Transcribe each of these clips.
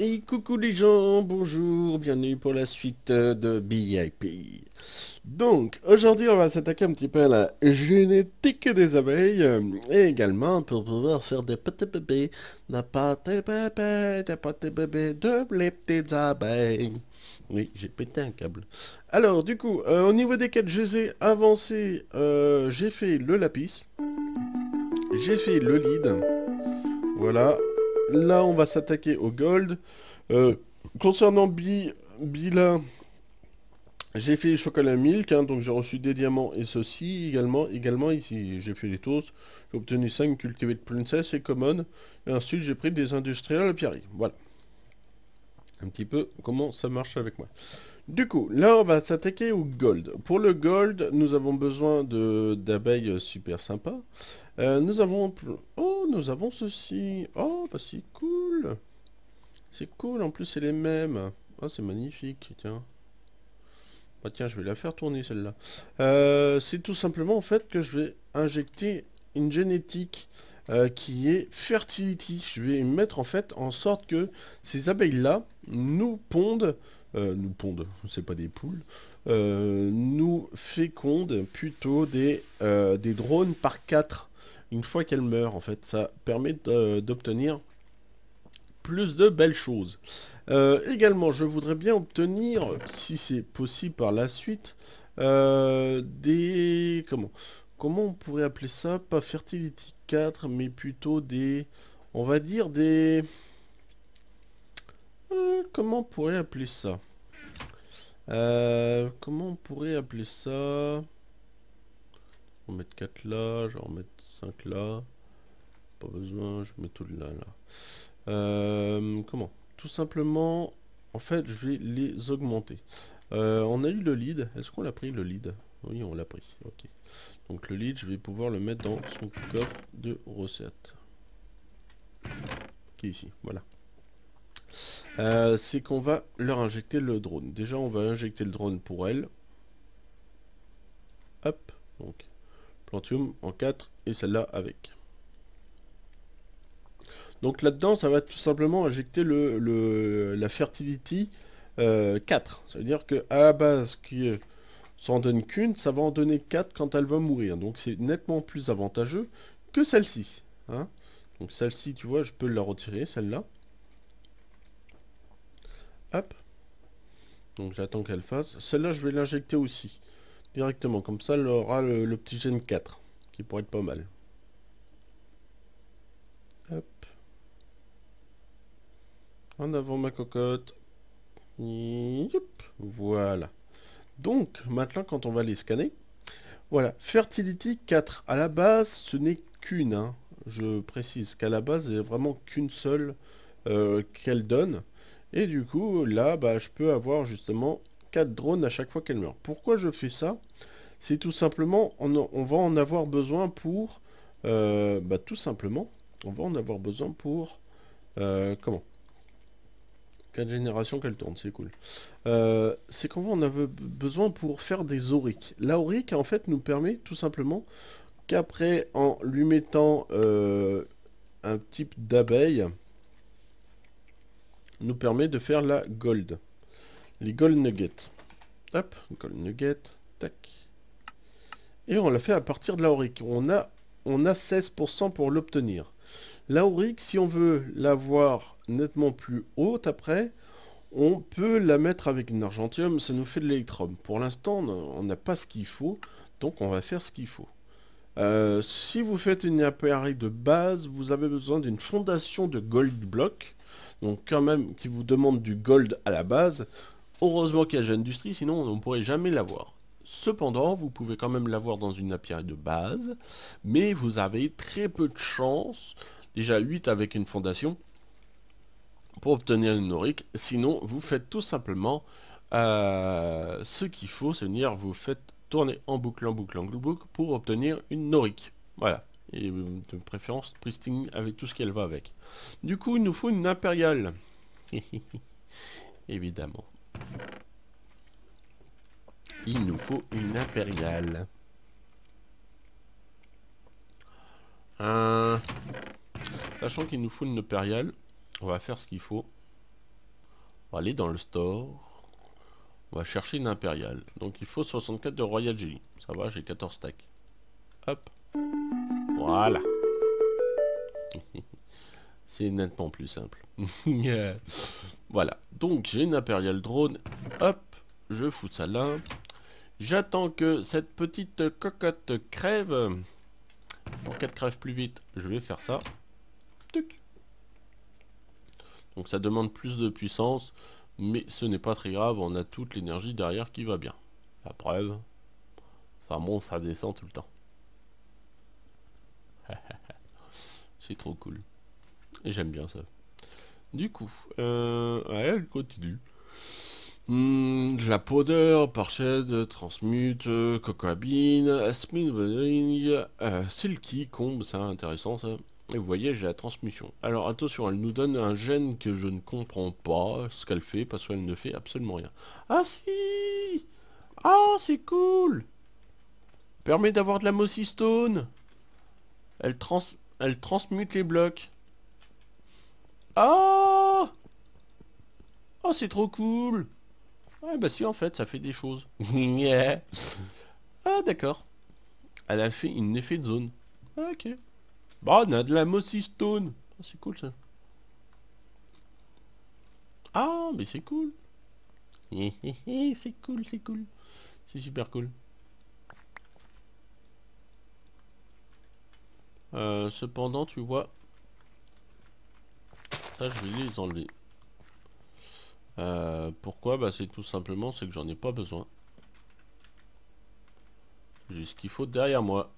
Et coucou les gens, bonjour, bienvenue pour la suite de BIP. Donc, aujourd'hui on va s'attaquer un petit peu à la génétique des abeilles, et également pour pouvoir faire des petits bébés, des petits bébés, des petits bébés, de les petites abeilles. Oui, j'ai pété un câble. Alors, du coup, euh, au niveau des quêtes, je les ai avancées, euh, j'ai fait le lapis, j'ai fait le lead, voilà, Là, on va s'attaquer au gold. Euh, concernant Bila, j'ai fait chocolat milk, hein, donc j'ai reçu des diamants et ceci également. Également ici, j'ai fait les toasts. J'ai obtenu 5 cultivés de princess et common. Et ensuite, j'ai pris des industriels à pierrerie. Voilà. Un petit peu comment ça marche avec moi. Du coup, là, on va s'attaquer au gold. Pour le gold, nous avons besoin d'abeilles super sympas. Euh, nous avons... Oh, nous avons ceci. Oh, bah c'est cool. C'est cool, en plus c'est les mêmes. Oh, c'est magnifique, tiens. Bah tiens, je vais la faire tourner celle-là. Euh, c'est tout simplement en fait que je vais injecter une génétique euh, qui est fertility. Je vais mettre en fait en sorte que ces abeilles-là nous pondent euh, nous pondent, c'est pas des poules, euh, nous fécondent plutôt des, euh, des drones par 4 une fois qu'elles meurent en fait. Ça permet d'obtenir plus de belles choses. également, je voudrais bien obtenir, si c'est possible par la suite, des... Comment Comment on pourrait appeler ça Pas Fertility 4, mais plutôt des... On va dire des comment on pourrait appeler ça? Euh, Comment on pourrait appeler ça? On va mettre 4 là, je vais en mettre 5 là. Pas besoin, je mets tout là là. Euh, comment? Tout simplement, en fait, je vais les augmenter. Euh, on a eu le lead. Est-ce qu'on l'a pris le lead? Oui, on l'a pris. Ok. Donc le lead, je vais pouvoir le mettre dans son coffre de recettes. Qui est ici. Voilà. Euh, c'est qu'on va leur injecter le drone. Déjà, on va injecter le drone pour elle. Hop, donc Plantium en 4 et celle-là avec. Donc là-dedans, ça va tout simplement injecter le, la fertility 4. Euh, ça veut dire que à la base, qui s'en donne qu'une, ça va en donner 4 quand elle va mourir. Donc c'est nettement plus avantageux que celle-ci. Hein. Donc celle-ci, tu vois, je peux la retirer, celle-là. Hop. Donc j'attends qu'elle fasse. Celle-là, je vais l'injecter aussi. Directement. Comme ça, elle aura le, petit gène 4. Qui pourrait être pas mal. Hop. En avant ma cocotte. Voilà. Donc, maintenant, quand on va les scanner, voilà. Fertility 4. À la base, ce n'est qu'une. Hein. Je précise qu'à la base, il n'y a vraiment qu'une seule euh, qu'elle donne. Et du coup, là, bah, je peux avoir justement 4 drones à chaque fois qu'elle meurt. Pourquoi je fais ça? C'est tout simplement, on, va en avoir besoin pour... Euh, bah, tout simplement, on va en avoir besoin pour... Euh, comment? 4 générations qu'elle tourne, c'est cool. Euh, c'est va en avoir besoin pour faire des auriques. La aurique, en fait, nous permet tout simplement qu'après, en lui mettant un type d'abeille, nous permet de faire la gold. Les gold nuggets. Hop, gold nugget, tac. Et on l'a fait à partir de l'auric. On a, on a 16% pour l'obtenir. L'auric, si on veut l'avoir nettement plus haute après, on peut la mettre avec une argentium, ça nous fait de l'électrum. Pour l'instant, on n'a pas ce qu'il faut, donc on va faire ce qu'il faut. Euh, si vous faites une appareil de base, vous avez besoin d'une fondation de gold block donc quand même qui vous demande du gold à la base, heureusement qu'il y a Industrie, sinon on ne pourrait jamais l'avoir. Cependant, vous pouvez quand même l'avoir dans une API de base, mais vous avez très peu de chance, déjà 8 avec une fondation, pour obtenir une norique. Sinon, vous faites tout simplement euh, ce qu'il faut, c'est-à-dire vous faites tourner en boucle, en boucle, en boucle, pour obtenir une norique. Voilà et euh, de préférence pristine avec tout ce qu'elle va avec. Du coup, il nous faut une impériale. Évidemment. Il nous faut une impériale. Sachant qu'il nous faut une impériale, on va faire ce qu'il faut. On va aller dans le store. On va chercher une impériale. Donc il faut 64 de Royal Jelly. Ça va, j'ai 14 stacks. Hop. Voilà. C'est nettement plus simple. voilà. Donc j'ai une impériale drone. Hop. Je fous ça là. J'attends que cette petite cocotte crève. Pour qu'elle crève plus vite, je vais faire ça. Donc ça demande plus de puissance, mais ce n'est pas très grave, on a toute l'énergie derrière qui va bien. La preuve, ça monte, ça descend tout le temps. C'est trop cool. Et j'aime bien ça. Du coup, euh, elle continue. Hmm, la powder, parched, transmute, cocoabine, asmine, euh, silky, combe, c'est intéressant ça. Et vous voyez, j'ai la transmission. Alors attention, elle nous donne un gène que je ne comprends pas ce qu'elle fait, parce qu'elle ne fait absolument rien. Ah si Ah, c'est cool Permet d'avoir de la Mossy Stone elle, trans elle transmute les blocs. Ah Oh, c'est trop cool Ouais, bah si, en fait, ça fait des choses. ah, d'accord. Elle a fait un effet de zone. Ah, ok. Bah, on a de la Mossy Stone. Ah, c'est cool, ça. Ah, mais c'est cool. c'est cool, c'est cool. C'est super cool. Euh, cependant, tu vois... Ça, je vais les enlever. Euh, pourquoi? Bah c'est tout simplement, c'est que j'en ai pas besoin. J'ai ce qu'il faut derrière moi.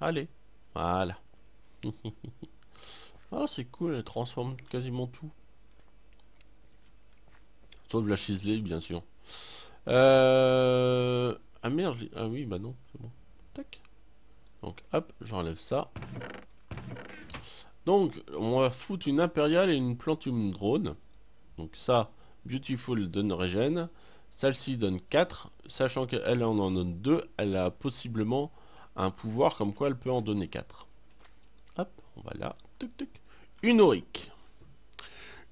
Allez, voilà. ah c'est cool, elle transforme quasiment tout. Sauf la chiselée, bien sûr. Euh... Ah merde, ah oui, bah non, c'est bon. Tac. Donc hop, j'enlève ça. Donc, on va foutre une impériale et une plantum drone. Donc ça, Beautiful donne régène. Celle-ci donne 4. Sachant qu'elle en en donne 2, elle a possiblement un pouvoir comme quoi elle peut en donner 4. Hop, on va là. Une aurique.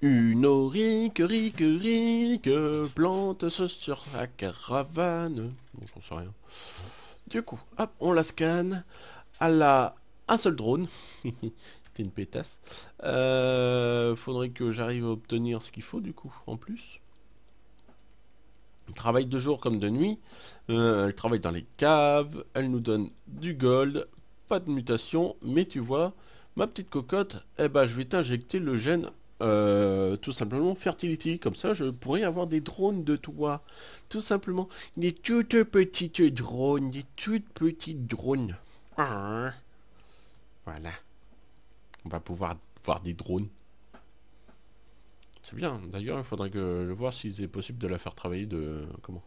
Une aurique, rique, rique, plante sur la caravane. Bon, j'en sais rien. Du coup, hop, on la scanne. Elle a un seul drone. une pétasse. Euh, faudrait que j'arrive à obtenir ce qu'il faut du coup, en plus. Elle travaille de jour comme de nuit. Euh, elle travaille dans les caves. Elle nous donne du gold. Pas de mutation. Mais tu vois, ma petite cocotte, eh ben, je vais t'injecter le gène euh, tout simplement fertility. Comme ça, je pourrais avoir des drones de toi. Tout simplement. Des toutes petites drones. Des toutes petites drones. Ah. Voilà. On va pouvoir voir des drones. C'est bien. D'ailleurs, il faudrait que je voir s'il est possible de la faire travailler de... Comment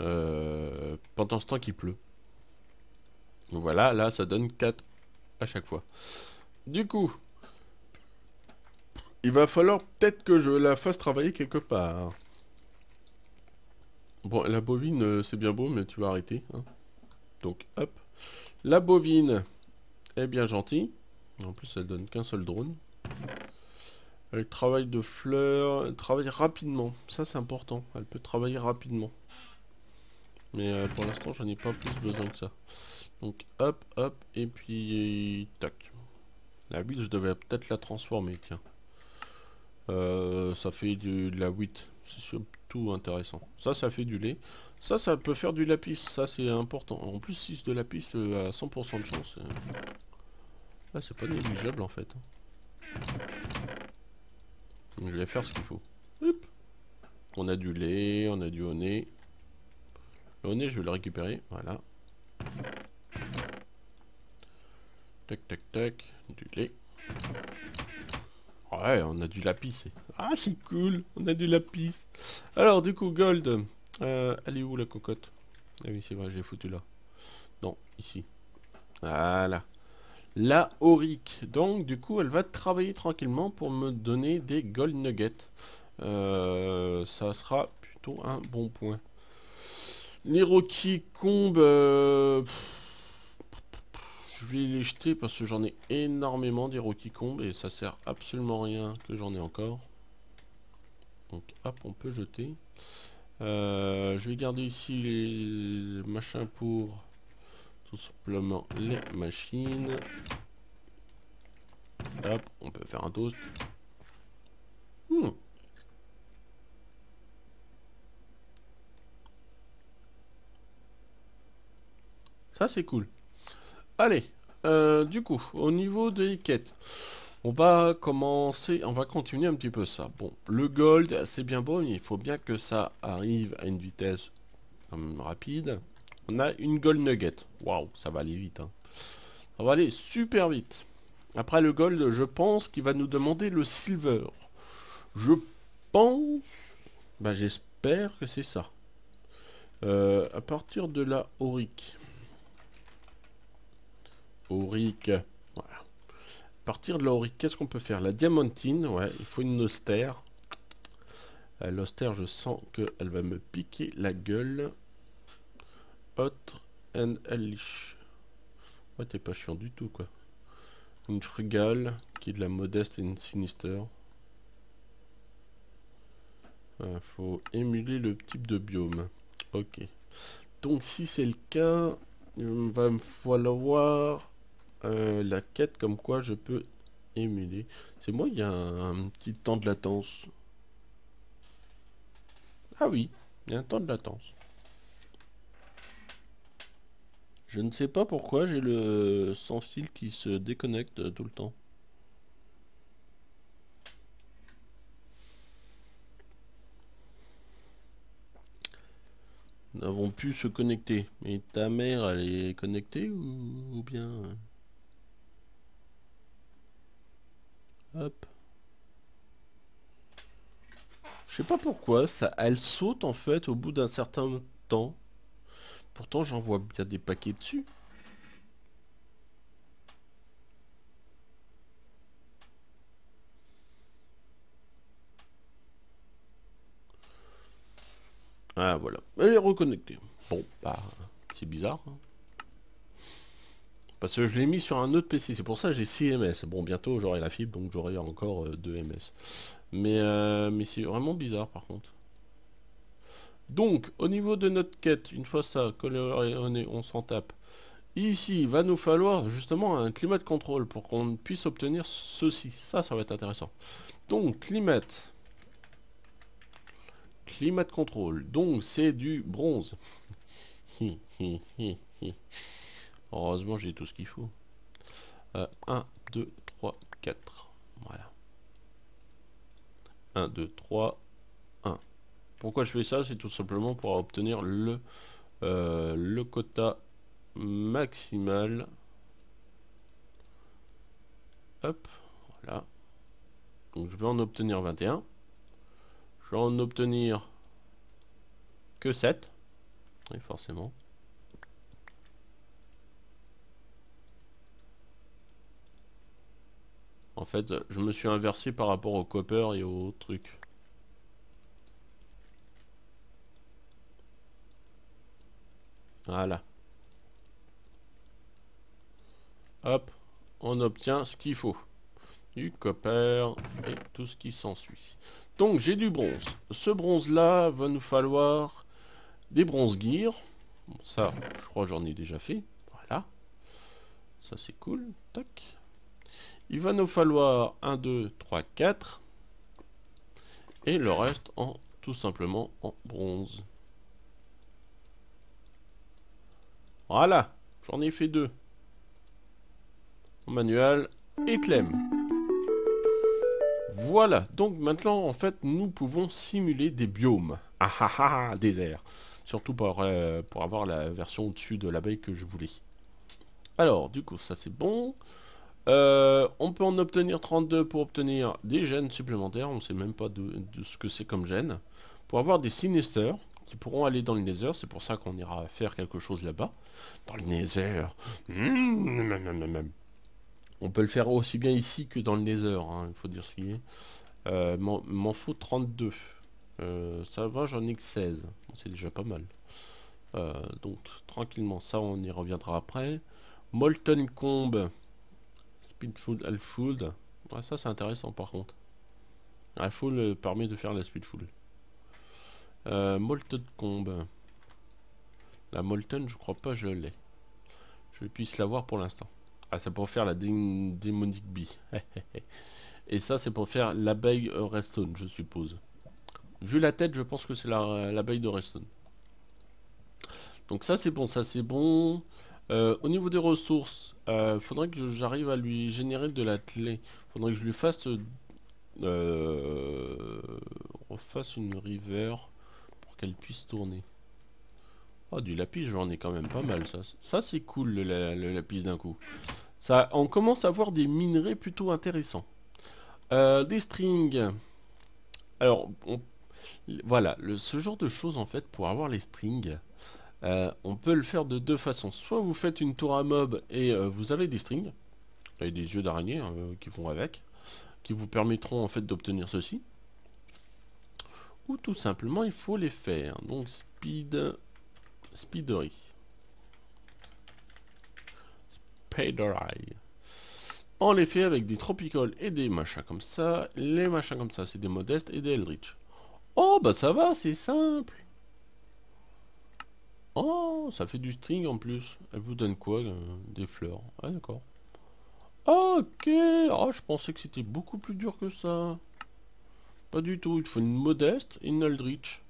euh, Pendant ce temps qu'il pleut. Voilà, là, ça donne 4 à chaque fois. Du coup, il va falloir peut-être que je la fasse travailler quelque part. Bon, la bovine, euh, c'est bien beau, mais tu vas arrêter. Hein. Donc, hop. La bovine est bien gentille. En plus, elle donne qu'un seul drone. Elle travaille de fleurs, elle travaille rapidement. Ça, c'est important. Elle peut travailler rapidement. Mais euh, pour l'instant, j'en ai pas plus besoin que ça. Donc, hop, hop, et puis, tac. La 8, je devais peut-être la transformer, tiens. Euh, ça fait de la 8. C'est surtout intéressant. Ça, ça fait du lait. Ça, ça peut faire du lapis. Ça, c'est important. En plus, 6 de lapis euh, à 100% de chance. Ah, c'est pas négligeable en fait. je vais faire ce qu'il faut. On a du lait, on a du honey. Le honey, je vais le récupérer. Voilà. Tac, tac, tac. Du lait. Ouais, on a du lapis. Ah, c'est cool. On a du lapis. Alors, du coup, gold. Euh, elle est où la cocotte? Ah oui, c'est vrai, j'ai foutu là. Non, ici. Voilà la auric. Donc du coup elle va travailler tranquillement pour me donner des gold nuggets. Euh, ça sera plutôt un bon point. Les Rocky Combes, euh, je vais les jeter parce que j'en ai énormément des combes et ça sert absolument rien que j'en ai encore. Donc hop, on peut jeter. Euh, je vais garder ici les machins pour tout simplement les machines. Hop, on peut faire un toast. Hmm. Ça c'est cool. Allez, euh, du coup, au niveau des quêtes, on va commencer, on va continuer un petit peu ça. Bon, le gold, c'est bien beau, mais il faut bien que ça arrive à une vitesse rapide. On a une gold nugget. Waouh, ça va aller vite. Hein. Ça va aller super vite. Après le gold, je pense qu'il va nous demander le silver. Je pense... Bah j'espère que c'est ça. Euh, à partir de la auric. Auric. À partir de la auric, qu'est-ce qu'on peut faire? La diamantine, ouais, il faut une austère. Euh, l'austère, je sens qu'elle va me piquer la gueule. Hot and hellish. Ouais, t'es pas chiant du tout, quoi. Une frugale, qui est de la modeste et une sinister. Il faut émuler le type de biome. Ok. Donc si c'est le cas, il va me falloir euh, la quête comme quoi je peux émuler. C'est moi, il y a un, petit temps de latence. Ah oui, il y a un temps de latence. Je ne sais pas pourquoi j'ai le sans fil qui se déconnecte tout le temps. Nous avons pu se connecter. Mais ta mère, elle est connectée ou bien... Hop. Je sais pas pourquoi, ça, elle saute en fait au bout d'un certain temps. Pourtant j'en vois bien des paquets dessus. Ah voilà, elle est reconnectée. Bon, bah, c'est bizarre. Hein. Parce que je l'ai mis sur un autre PC, c'est pour ça que j'ai 6 ms. Bon, bientôt j'aurai la fibre, donc j'aurai encore 2 euh, ms. Mais, euh, mais c'est vraiment bizarre par contre. Donc, au niveau de notre quête, une fois ça, on s'en tape. Ici, il va nous falloir justement un climat de contrôle pour qu'on puisse obtenir ceci. Ça, ça va être intéressant. Donc, climat. Climat de contrôle. Donc, c'est du bronze. Heureusement, j'ai tout ce qu'il faut. 1, 2, 3, 4. Voilà. 1, 2, 3, 1. Pourquoi je fais ça? C'est tout simplement pour obtenir le, euh, le quota maximal. Hop, voilà. Donc je vais en obtenir 21. Je vais en obtenir que 7. Oui, forcément. En fait, je me suis inversé par rapport au copper et au truc. Voilà. Hop, on obtient ce qu'il faut. Du copper et tout ce qui s'ensuit. Donc j'ai du bronze. Ce bronze là va nous falloir des bronze gear. ça, je crois j'en ai déjà fait. Voilà. Ça c'est cool. Tac. Il va nous falloir 1, 2, 3, 4. Et le reste en tout simplement en bronze. Voilà, j'en ai fait deux. Manuel et clem. Voilà, donc maintenant en fait nous pouvons simuler des biomes. Ah ah ah, ah désert. Surtout pour, euh, pour avoir la version au-dessus de l'abeille que je voulais. Alors, du coup, ça c'est bon. Euh, on peut en obtenir 32 pour obtenir des gènes supplémentaires, on ne sait même pas de, ce que c'est comme gène. Pour avoir des sinisters qui pourront aller dans le nether, c'est pour ça qu'on ira faire quelque chose là-bas. Dans le nether. Mmh, on peut le faire aussi bien ici que dans le nether, hein, il faut dire ce qui est. Euh, m'en faut 32. Euh, ça va, j'en ai que 16. C'est déjà pas mal. donc tranquillement, ça on y reviendra après. Molten Comb. Speed Food, Al Food. Ça c'est intéressant par contre. Al Food permet de faire la Speed Food. Euh, Molten Comb. La Molten, je crois pas je l'ai. Je puisse l'avoir pour l'instant. Ah, c'est pour faire la Demonic Bee. Et ça, c'est pour faire l'abeille Redstone, je suppose. Vu la tête, je pense que c'est l'abeille de Redstone. Donc ça, c'est bon, ça, c'est bon. Euh, au niveau des ressources, euh, faudrait que j'arrive à lui générer de la clé. Faudrait que je lui fasse... Euh, refasse une river qu'elle puisse tourner. Oh, du lapis, j'en ai quand même pas mal, ça. Ça, c'est cool, le, lapis d'un coup. Ça, on commence à voir des minerais plutôt intéressants. Euh, des strings. Alors, voilà, ce genre de choses, en fait, pour avoir les strings, euh, on peut le faire de deux façons. Soit vous faites une tour à mob et euh, vous avez des strings, et des yeux d'araignée qui vont avec, qui vous permettront, en fait, d'obtenir ceci. Ou tout simplement, il faut les faire. Donc, speed Speedery. Speedery. On les fait avec des tropical et des machins comme ça. Les machins comme ça, c'est des modestes et des Eldritch. Oh, bah ça va, c'est simple. Oh, ça fait du string en plus. Elle vous donne quoi euh, Des fleurs? Ah, d'accord. Ok. Oh, je pensais que c'était beaucoup plus dur que ça. Pas du tout. Il faut une modeste et une Eldritch.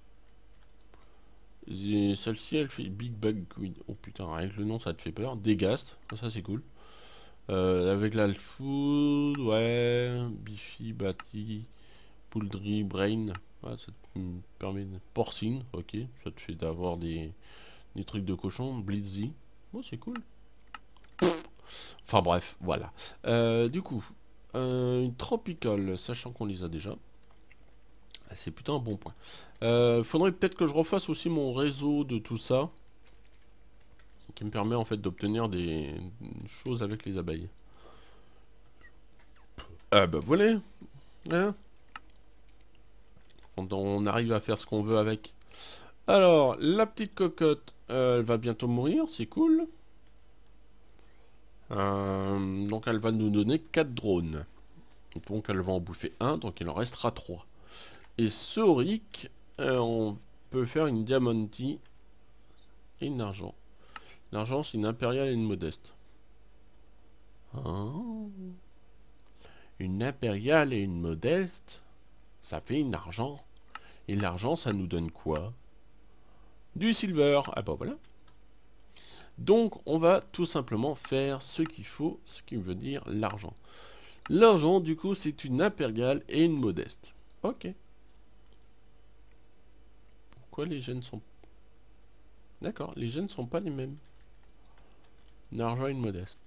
Celle-ci, elle fait Big Bug Oh putain, avec le nom, ça te fait peur. Dégast, ça c'est cool. Euh, avec l'Alfood, ouais. Biffy, Batty, Poultry, Brain. ça permet de... Porcine, ok. Ça te fait d'avoir des, des trucs de cochon. Blitzy. Oh, c'est cool. Enfin bref, voilà. Euh, du coup, une Tropical, sachant qu'on les a déjà. Ah, c'est plutôt un bon point. Euh, faudrait peut-être que je refasse aussi mon réseau de tout ça. Qui me permet en fait d'obtenir des choses avec les abeilles. Ah bah voilà hein On arrive à faire ce qu'on veut avec. Alors, la petite cocotte, euh, elle va bientôt mourir, c'est cool. Euh, donc elle va nous donner 4 drones. Donc elle va en bouffer un, donc il en restera 3. Et ce euh, on peut faire une diamantie et une argent. L'argent, c'est une impériale et une modeste. Ah. Une impériale et une modeste, ça fait une argent. Et l'argent, ça nous donne quoi? Du silver. Ah bah voilà. Donc, on va tout simplement faire ce qu'il faut, ce qui veut dire l'argent. L'argent, du coup, c'est une impériale et une modeste. Ok les gènes sont... D'accord, les gènes sont pas les mêmes. L'argent et une modeste.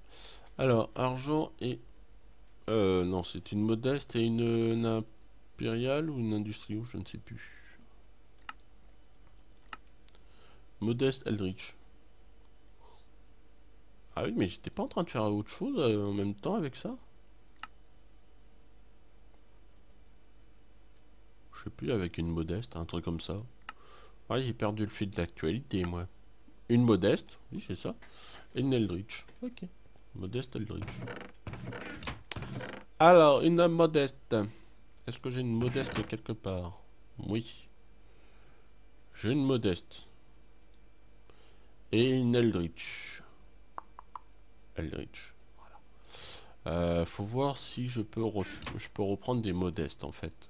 Alors, argent et... Euh, non, c'est une modeste et une, impériale ou une industrielle, je ne sais plus. Modeste Eldritch. Ah oui, mais j'étais pas en train de faire autre chose euh, en même temps avec ça Je sais plus, avec une modeste, un truc comme ça. Ah, j'ai perdu le fil de l'actualité, moi. Une modeste, oui, c'est ça. Et une Eldritch. Ok. Modeste Eldritch. Alors, une modeste. Est-ce que j'ai une modeste quelque part? Oui. J'ai une modeste. Et une Eldritch. Eldritch. Voilà. Euh, faut voir si je peux, je peux reprendre des modestes, en fait.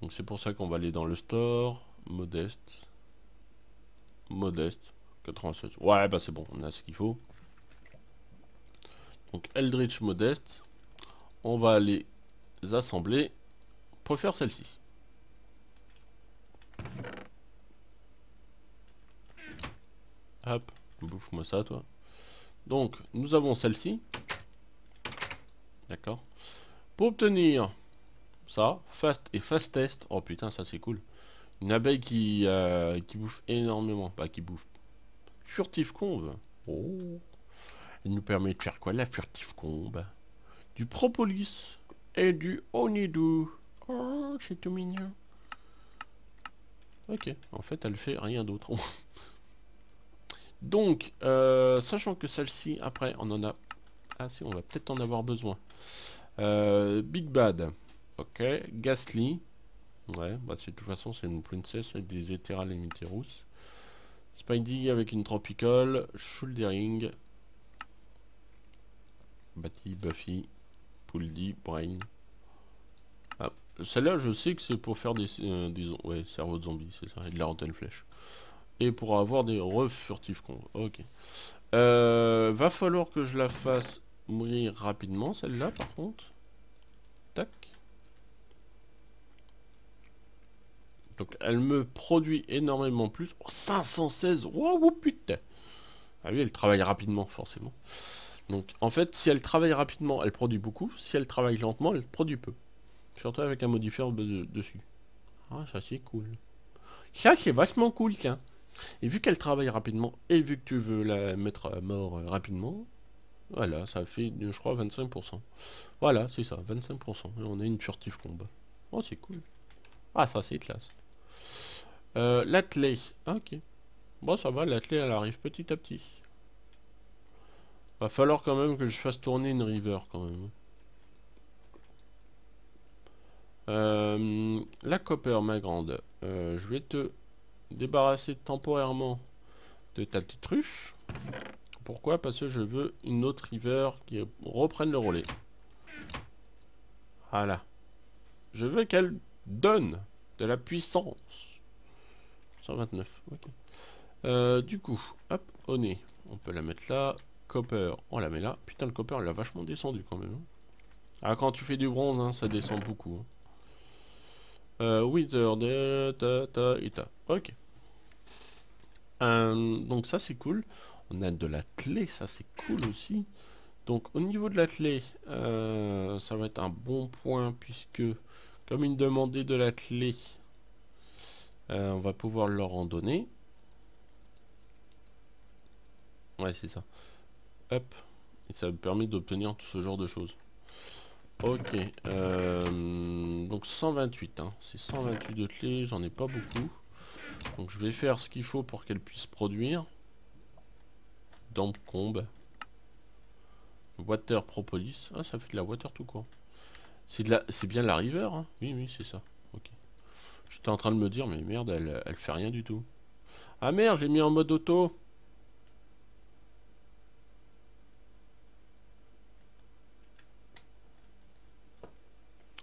Donc c'est pour ça qu'on va aller dans le store. Modeste modeste. 87. Ouais, bah c'est bon, on a ce qu'il faut. Donc Eldritch modeste. On va les assembler pour faire celle-ci. Hop, bouffe-moi ça, toi. Donc, nous avons celle-ci. D'accord. Pour obtenir ça, fast et fastest. Oh putain, ça c'est cool. Une abeille qui, euh, qui bouffe énormément. Pas qui bouffe. Furtive combe. Oh. Elle nous permet de faire quoi la furtive combe Du propolis et du honeydew. Oh, c'est tout mignon. Ok, en fait elle fait rien d'autre. Donc, euh, sachant que celle-ci, après, on en a... Ah si, on va peut-être en avoir besoin. Euh, Big Bad. Ok. Gasly. Ouais, bah de toute façon, c'est une princesse avec des éthérales et rousses. Spidey avec une tropical. Shouldering. Batty, Buffy. Pouldy, Brain. Ah, celle-là, je sais que c'est pour faire des, euh, des ouais, cerveaux de zombies, c'est ça, et de la rentelle flèche. Et pour avoir des refs furtifs con. Ok. Euh, va falloir que je la fasse mourir rapidement, celle-là, par contre. Tac. Donc elle me produit énormément plus. 516 Waouh putain Ah oui, elle travaille rapidement, forcément. Donc en fait, si elle travaille rapidement, elle produit beaucoup. Si elle travaille lentement, elle produit peu. Surtout avec un modifieur dessus. Ah, ça c'est cool. Ça c'est vachement cool, tiens. Et vu qu'elle travaille rapidement, et vu que tu veux la mettre à mort euh, rapidement, voilà, ça fait, je crois, 25%. Voilà, c'est ça, 25%. Et on a une furtive combat. Oh, c'est cool. Ah, ça c'est classe. Euh, l'athlée. ok. Bon, ça va, l'athlée, elle arrive petit à petit. Va falloir quand même que je fasse tourner une river, quand même. Euh, la copper, ma grande. Euh, je vais te débarrasser temporairement de ta petite ruche. Pourquoi? Parce que je veux une autre river qui reprenne le relais. Voilà. Je veux qu'elle donne de la puissance. 129, ok. Euh, du coup, hop, au nez. On peut la mettre là. Copper, on la met là. Putain, le copper, il a vachement descendu quand même. Hein. Ah, quand tu fais du bronze, hein, ça descend beaucoup. Hein. Euh, Wither, ta, ta, ta. Ok. Euh, donc ça, c'est cool. On a de la clé, ça c'est cool aussi. Donc au niveau de la clé, ça va être un bon point puisque comme il demandait de la clé, euh, on va pouvoir leur en donner. Ouais, c'est ça. Hop. Et ça me permet d'obtenir tout ce genre de choses. Ok. Euh, donc 128. Hein. C'est 128 de clés. J'en ai pas beaucoup. Donc je vais faire ce qu'il faut pour qu'elle puisse produire. Dampcombe. Water Propolis. Ah, ça fait de la water tout court. C'est c'est bien la river, hein Oui, oui, c'est ça. J'étais en train de me dire, mais merde, elle, elle fait rien du tout. Ah merde, j'ai mis en mode auto.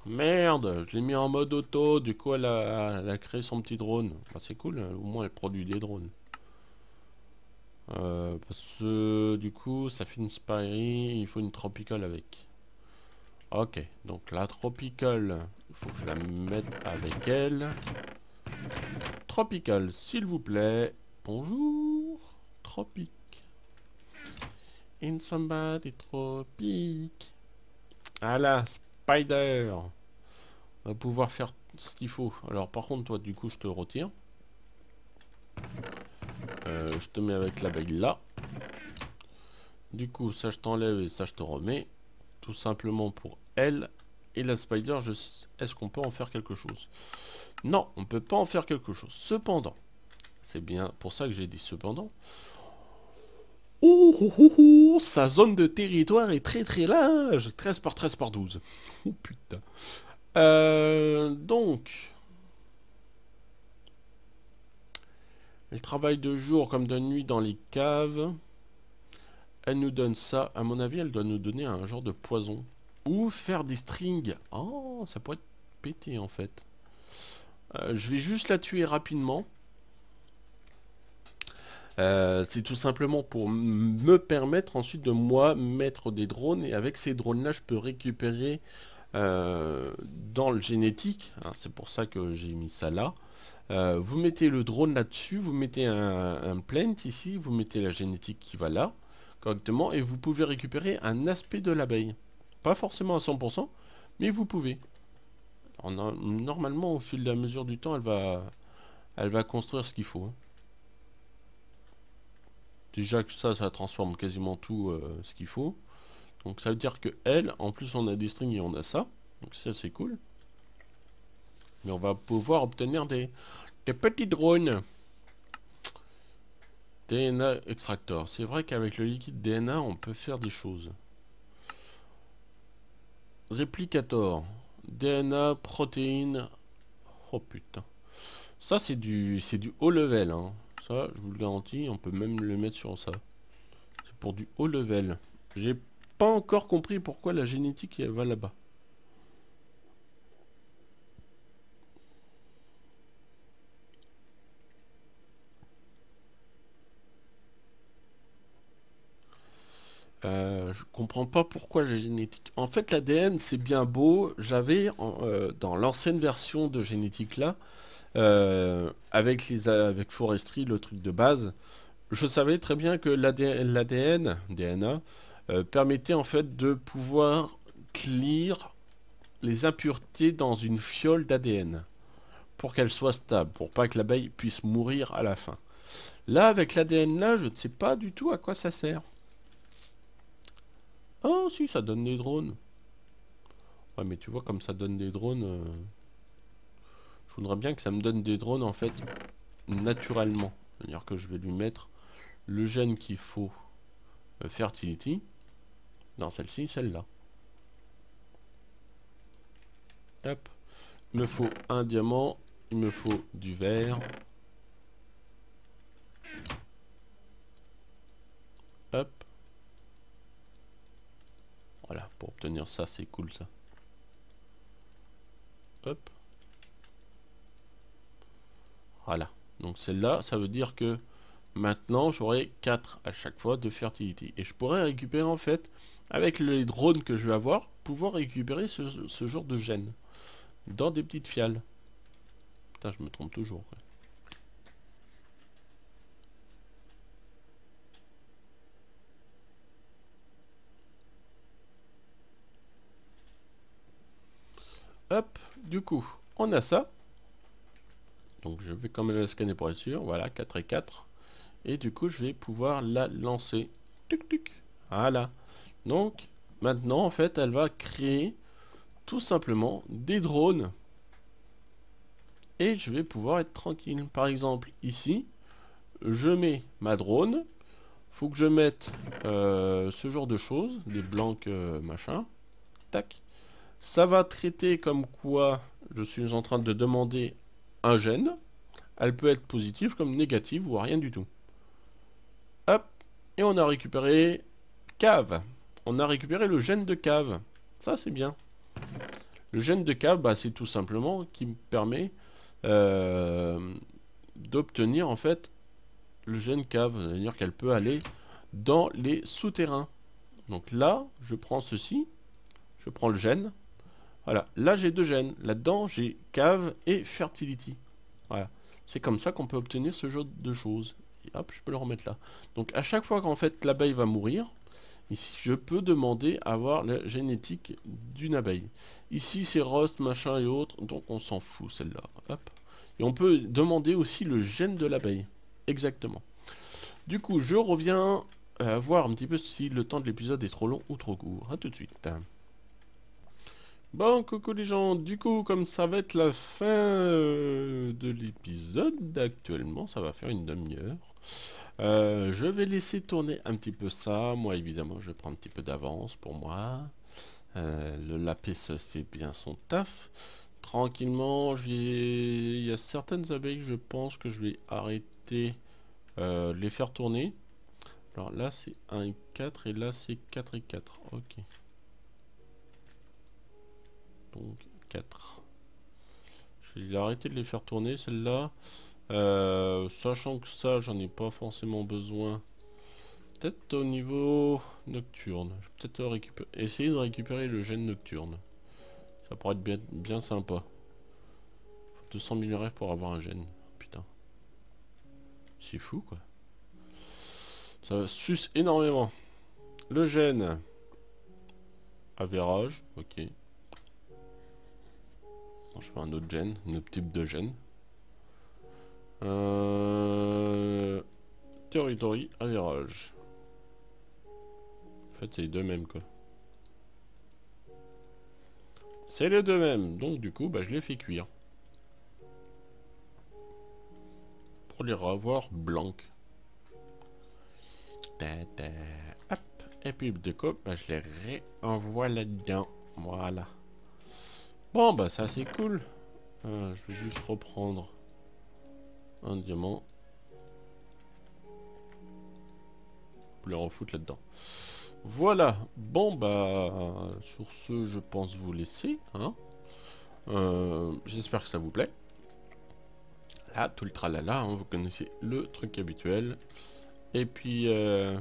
Merde, je l'ai mis en mode auto, du coup elle a, créé son petit drone. Bah, c'est cool, au moins elle produit des drones. Euh, parce que du coup ça fait une Spirey, il faut une Tropical avec. Ok, donc la Tropical, faut que je la mette avec elle. Tropical, s'il vous plaît. Bonjour, Tropique. In somebody tropique. Voilà, Spider. On va pouvoir faire ce qu'il faut. Alors par contre, toi, du coup, je te retire. Euh, je te mets avec l'abeille là. Du coup, ça je t'enlève et ça je te remets. Tout simplement pour elle et la spider, est-ce qu'on peut en faire quelque chose? Non, on peut pas en faire quelque chose. Cependant, c'est bien pour ça que j'ai dit cependant. Oh, sa zone de territoire est très très large. 13 par 13 par 12. Oh putain. Euh, donc. Elle travaille de jour comme de nuit dans les caves. Elle nous donne ça. À mon avis, elle doit nous donner un genre de poison. Ou faire des strings. Oh, ça pourrait être pété en fait. Euh, je vais juste la tuer rapidement. Euh, c'est tout simplement pour me permettre ensuite de moi mettre des drones et avec ces drones là je peux récupérer euh, dans le génétique hein, c'est pour ça que j'ai mis ça là vous mettez le drone là dessus vous mettez un, un plant ici vous mettez la génétique qui va là correctement et vous pouvez récupérer un aspect de l'abeille. Pas forcément à 100%, mais vous pouvez. normalement, au fil de la mesure du temps, elle va, construire ce qu'il faut. Hein. Déjà que ça, ça transforme quasiment tout euh, ce qu'il faut. Donc ça veut dire que elle, en plus on a des strings et on a ça. Donc ça c'est cool. Mais on va pouvoir obtenir des, des petits drones. DNA extractor. C'est vrai qu'avec le liquide DNA, on peut faire des choses. Réplicator. DNA, protéines. Oh putain. Ça, c'est du, c'est du haut level. Hein. Ça, je vous le garantis, on peut même le mettre sur ça. C'est pour du haut level. J'ai pas encore compris pourquoi la génétique elle va là-bas. Euh, je comprends pas pourquoi la génétique. En fait, l'ADN, c'est bien beau. J'avais euh, dans l'ancienne version de génétique là, euh, avec les avec Forestry, le truc de base, je savais très bien que l'ADN, DNA, permettait en fait de pouvoir clear les impuretés dans une fiole d'ADN pour qu'elle soit stable, pour pas que l'abeille puisse mourir à la fin. Là, avec l'ADN là, je ne sais pas du tout à quoi ça sert. Oh si, ça donne des drones. Ouais, mais tu vois, comme ça donne des drones... Euh, je voudrais bien que ça me donne des drones, en fait, naturellement. C'est-à-dire que je vais lui mettre le gène qu'il faut euh, Fertility. Dans celle-ci, celle-là. Hop. Il me faut un diamant. Il me faut du verre. Hop. Voilà, pour obtenir ça, c'est cool ça. Hop. Voilà. Donc celle-là, ça veut dire que maintenant, j'aurai 4 à chaque fois de fertilité. Et je pourrais récupérer en fait, avec les drones que je vais avoir, pouvoir récupérer ce, genre de gènes. Dans des petites fiales. Je me trompe toujours. Hop, du coup, on a ça. Donc je vais quand même la scanner pour être sûr. Voilà, 4 et 4. Et du coup, je vais pouvoir la lancer. Tuc, tuc. Voilà. Donc, maintenant, en fait, elle va créer tout simplement des drones. Et je vais pouvoir être tranquille. Par exemple, ici, je mets ma drone. Faut que je mette euh, ce genre de choses, des blancs euh, machin. Tac. Ça va traiter comme quoi je suis en train de demander un gène. Elle peut être positive comme négative ou rien du tout. Hop. Et on a récupéré cave. On a récupéré le gène de cave. Ça c'est bien. Le gène de cave, bah, c'est tout simplement qui me permet euh, d'obtenir en fait le gène cave. C'est-à-dire qu'elle peut aller dans les souterrains. Donc là, je prends ceci. Je prends le gène. Voilà, là j'ai deux gènes. Là-dedans j'ai cave et fertility. Voilà. C'est comme ça qu'on peut obtenir ce genre de choses. Et hop, je peux le remettre là. Donc à chaque fois qu'en fait l'abeille va mourir, ici je peux demander à avoir la génétique d'une abeille. Ici c'est rust, machin et autres, donc on s'en fout celle-là. Hop. Et on peut demander aussi le gène de l'abeille. Exactement. Du coup, je reviens à voir un petit peu si le temps de l'épisode est trop long ou trop court. A tout de suite. Bon, coucou les gens, du coup, comme ça va être la fin euh, de l'épisode, actuellement, ça va faire une demi-heure. Euh, je vais laisser tourner un petit peu ça. Moi, évidemment, je prends un petit peu d'avance pour moi. Euh, le lapis se fait bien son taf. Tranquillement, je vais... il y a certaines abeilles, je pense que je vais arrêter les faire tourner. Alors là, c'est 1 et 4, et là, c'est 4 et 4. Ok donc 4. Je vais arrêter de les faire tourner celle-là. Euh, sachant que ça, j'en ai pas forcément besoin. Peut-être au niveau nocturne. Je vais peut-être essayer de récupérer le gène nocturne. Ça pourrait être bien, bien sympa. 200 000 rêves pour avoir un gène. Putain. C'est fou quoi. Ça suce énormément. Le gène. Avérage. Ok je fais un autre gène, un autre type de gène. Euh... Territory, avérage. En fait, c'est les deux mêmes, quoi. C'est les deux mêmes. Donc, du coup, bah, je les fais cuire. Pour les revoir blancs. Hop. Et puis de coup, bah, je les réenvoie là-dedans. Voilà. Bon, bah ça c'est cool. Je vais juste reprendre un diamant. Pour les refoutre là-dedans. Voilà. Bon, bah, sur ce, je pense vous laisser. Hein. Euh, j'espère que ça vous plaît. Là, tout le tralala, hein, vous connaissez le truc habituel. Et puis... Euh,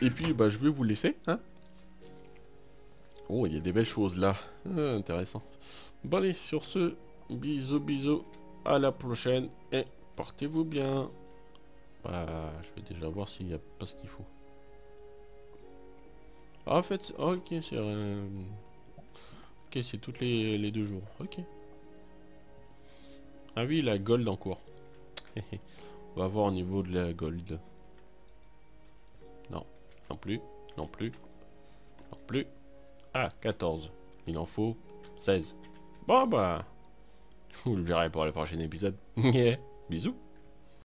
et puis, bah, je vais vous laisser. Hein oh, il y a des belles choses là. Ah, intéressant. Bon allez, sur ce, bisous, bisous. À la prochaine. Et portez-vous bien. Bah, je vais déjà voir s'il n'y a pas ce qu'il faut. Ah, en fait, ok, c'est... Euh, ok, c'est toutes les, les deux jours. Ok. Ah oui, la gold en cours. On va voir au niveau de la gold. Non, non plus, non plus, non plus. Ah, 14. Il en faut 16. Bon bah, vous le verrez pour le prochain épisode. Bisous.